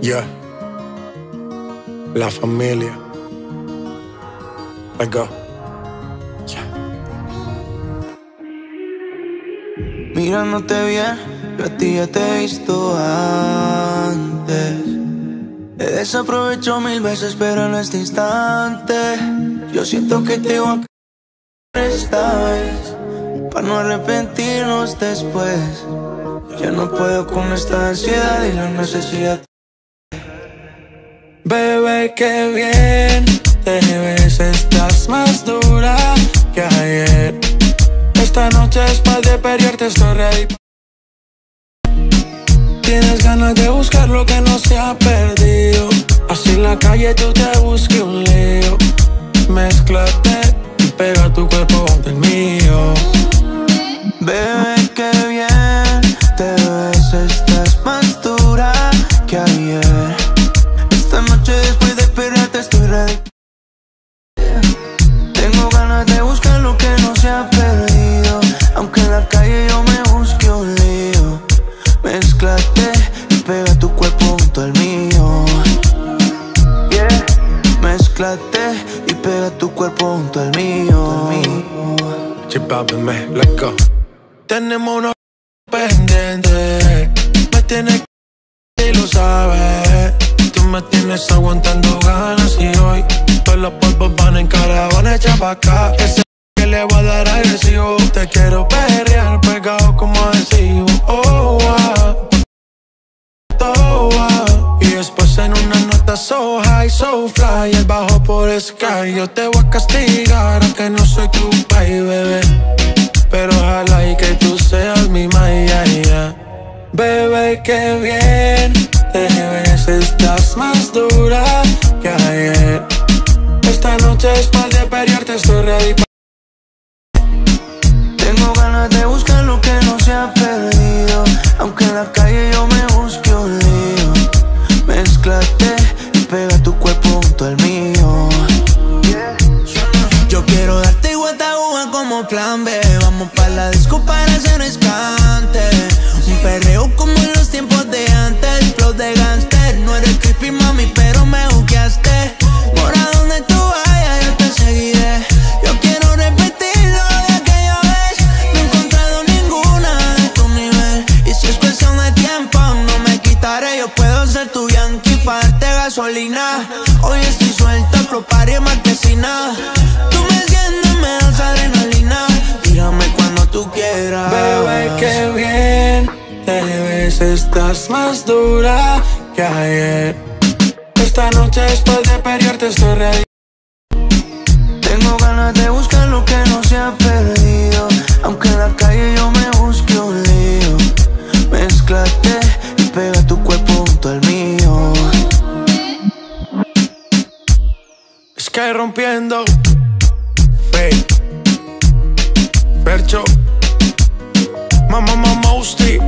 Yeah. La familia. Let's go. Yeah. Mirándote bien, yo a ti ya te he visto antes. He desaprovechado mil veces, pero en este instante yo siento que te voy a esta vez. Para no arrepentirnos después. Ya no puedo con esta ansiedad y la necesidad. Bebé, qué bien te ves, estás más dura que ayer. Esta noche es para de pelearte, estoy ready. Tienes ganas de buscar lo que no se ha perdido. Así en la calle tú te busques un lío. Mezclate y pega tu cuerpo ante el mío. Junto al mío. Yeah. Mezclate y pega tu cuerpo junto al mío. Chip out with me, let's go. Tenemos unos pendientes. Me tienes que y lo sabes. Tú me tienes aguantando ganas y hoy todos los polvos van en caravana hecha pa' acá. Ese que le voy a dar agresivo. Te quiero perrear pegado como adhesivo. So high, so fly El bajo por sky. Yo te voy a castigar aunque no soy tu país, bebé. Pero ojalá y que tú seas mi maya, ya. Bebé, qué bien te ves Estás más dura que ayer. Esta noche es para de pelearte, estoy ready Yo quiero darte uva como plan B. Vamos pa' la disco para hacer escante. Un perreo como en los tiempos de antes. Flow de gangster. No eres creepy, mami, pero me buqueaste. Por a donde tú vayas, yo te seguiré. Yo quiero repetir lo de aquella vez. No he encontrado ninguna de tu nivel. Y si es cuestión de tiempo, no me quitaré. Yo puedo ser tu yankee, parte gasolina. Hoy estoy suelta, pro party, marquesina. Tú me enciendes, me das adrenalina. Tírame cuando tú quieras. Bebé, qué bien te ves, estás más dura que ayer. Esta noche después de pelearte estoy ready. Percho. Mamá, mamá, Mousty.